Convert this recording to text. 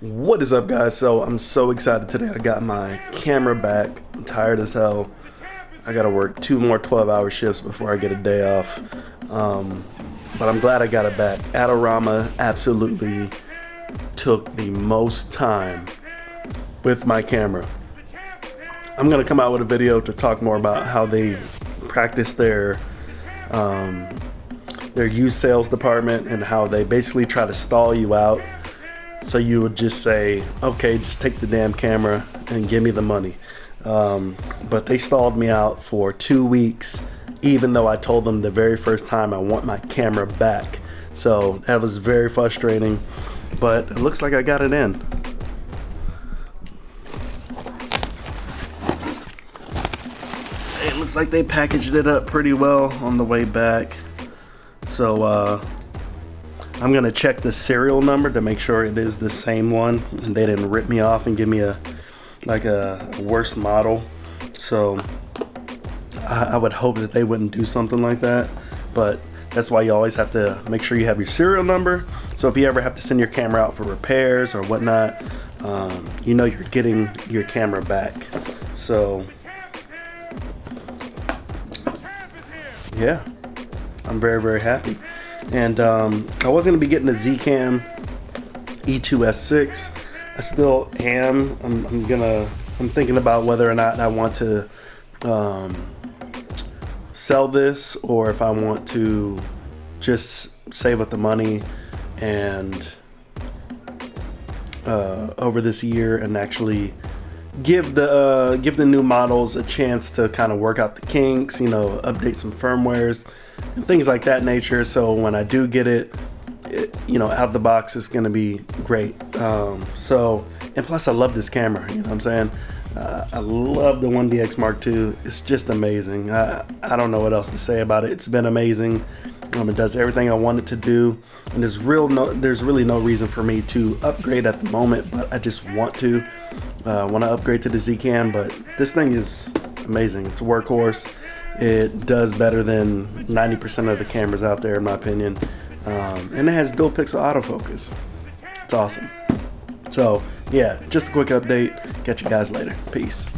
What is up, guys? So I'm so excited today. I got my camera back. I'm tired as hell. I gotta work two more 12-hour shifts before I get a day off. Um, but I'm glad I got it back. Adorama absolutely took the most time with my camera. I'm gonna come out with a video to talk more about how they practice their um, their used sales department and how they basically try to stall you out so you would just say, okay, just take the damn camera and give me the money. Um, but they stalled me out for two weeks, even though I told them the very first time I want my camera back. So that was very frustrating, but it looks like I got it in. It looks like they packaged it up pretty well on the way back. So, uh, I'm gonna check the serial number to make sure it is the same one and they didn't rip me off and give me a like a, worse model. So I, I, would hope that they wouldn't do something like that. But that's why you always have to make sure you have your serial number. So if you ever have to send your camera out for repairs or whatnot, um, you know you're getting your camera back. So yeah, I'm very, very happy. And um, I was going to be getting a Zcam E2S6. I still am. I'm, I'm, gonna. I'm thinking about whether or not I want to um, sell this or if I want to just save up the money and uh, over this year and actually give the uh, give the new models a chance to kind of work out the kinks, you know, update some firmwares and things like that nature. So when I do get it, it you know, out of the box, it's gonna be great. Um, so and plus, I love this camera. You know what I'm saying? Uh, I love the 1DX Mark II. It's just amazing. I, I don't know what else to say about it. It's been amazing. Um, it does everything I want it to do, and there's real no, there's really no reason for me to upgrade at the moment, but I just want to. Uh, want to upgrade to the Zcam, but this thing is amazing. It's a workhorse. It does better than 90% of the cameras out there, in my opinion, um, and it has dual pixel autofocus. It's awesome. So yeah, just a quick update. Catch you guys later. Peace.